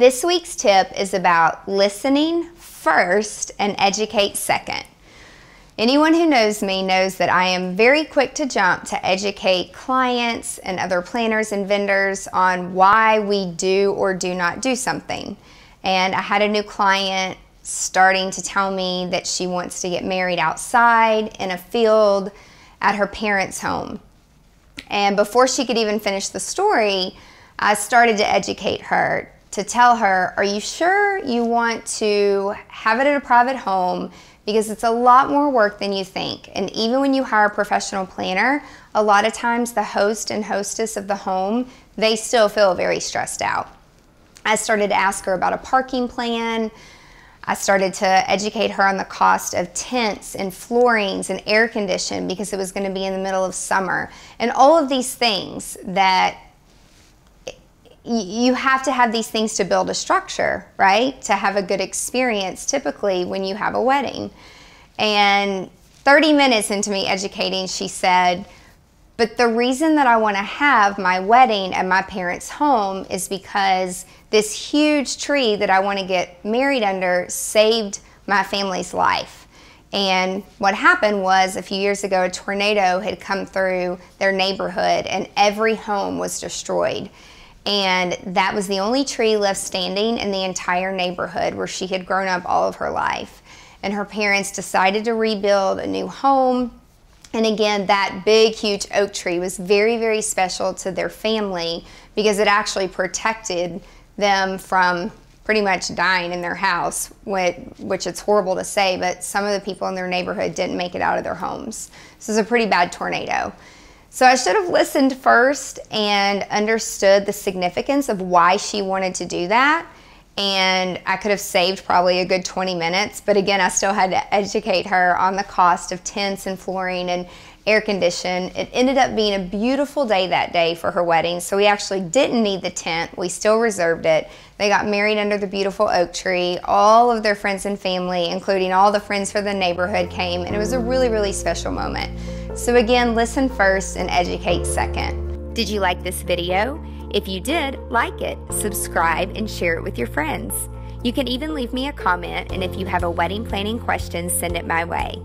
This week's tip is about listening first and educate second. Anyone who knows me knows that I am very quick to jump to educate clients and other planners and vendors on why we do or do not do something. And I had a new client starting to tell me that she wants to get married outside in a field at her parents' home. And before she could even finish the story, I started to educate her to tell her, Are you sure you want to have it at a private home? Because it's a lot more work than you think. And even when you hire a professional planner, a lot of times the host and hostess of the home, they still feel very stressed out. I started to ask her about a parking plan. I started to educate her on the cost of tents and floorings and air condition because it was going to be in the middle of summer. And all of these things that you have to have these things to build a structure, right? To have a good experience typically when you have a wedding. And 30 minutes into me educating, she said, but the reason that I want to have my wedding at my parents' home is because this huge tree that I want to get married under saved my family's life. And what happened was a few years ago, a tornado had come through their neighborhood and every home was destroyed. And that was the only tree left standing in the entire neighborhood where she had grown up all of her life. And her parents decided to rebuild a new home and again, that big, huge oak tree was very, very special to their family because it actually protected them from pretty much dying in their house, which it's horrible to say, but some of the people in their neighborhood didn't make it out of their homes. This was a pretty bad tornado. So I should have listened first and understood the significance of why she wanted to do that and I could have saved probably a good 20 minutes. But again, I still had to educate her on the cost of tents and flooring and air condition. It ended up being a beautiful day that day for her wedding, so we actually didn't need the tent. We still reserved it. They got married under the beautiful oak tree. All of their friends and family, including all the friends from the neighborhood, came, and it was a really, really special moment. So again, listen first and educate second. Did you like this video? If you did, like it, subscribe, and share it with your friends. You can even leave me a comment, and if you have a wedding planning question, send it my way.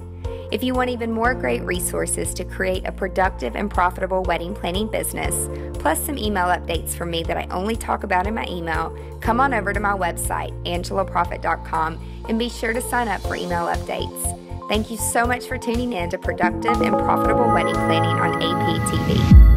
If you want even more great resources to create a productive and profitable wedding planning business, plus some email updates from me that I only talk about in my email, come on over to my website, angelaproffitt.com, and be sure to sign up for email updates. Thank you so much for tuning in to Productive and Profitable Wedding Planning on APTV.